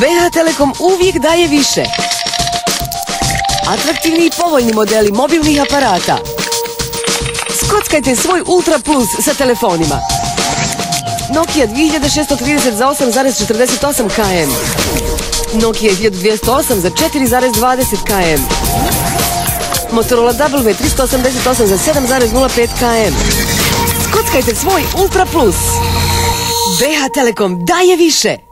VH Telekom uvijek daje više. Atraktivni i povoljni modeli mobilnih aparata. Skockajte svoj Ultra Plus sa telefonima. Nokia 2630 za 8,48 km. Nokia 1208 za 4,20 km. Motorola W388 za 7,05 km. Skockajte svoj Ultra Plus. BH Telekom daje više!